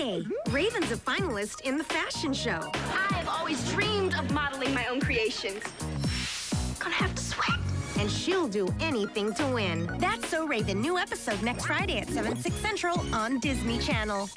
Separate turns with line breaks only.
Friday. Raven's a finalist in the fashion show.
I've always dreamed of modeling my own creations. Gonna have to sweat.
And she'll do anything to win. That's So Raven, new episode next Friday at 7, 6 Central on Disney Channel.